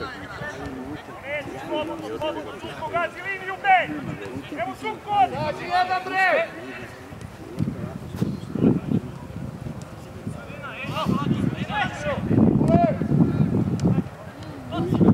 minuta. Minuta. Gazi liniju B. Evo su kod. Gazi jedan bre. Sredina, evo. Evo.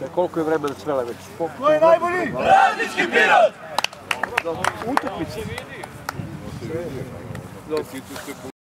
Ne, koliko je vremena svele već? Ko je najbolji? Radnički Pirot! Utopić. Utopić.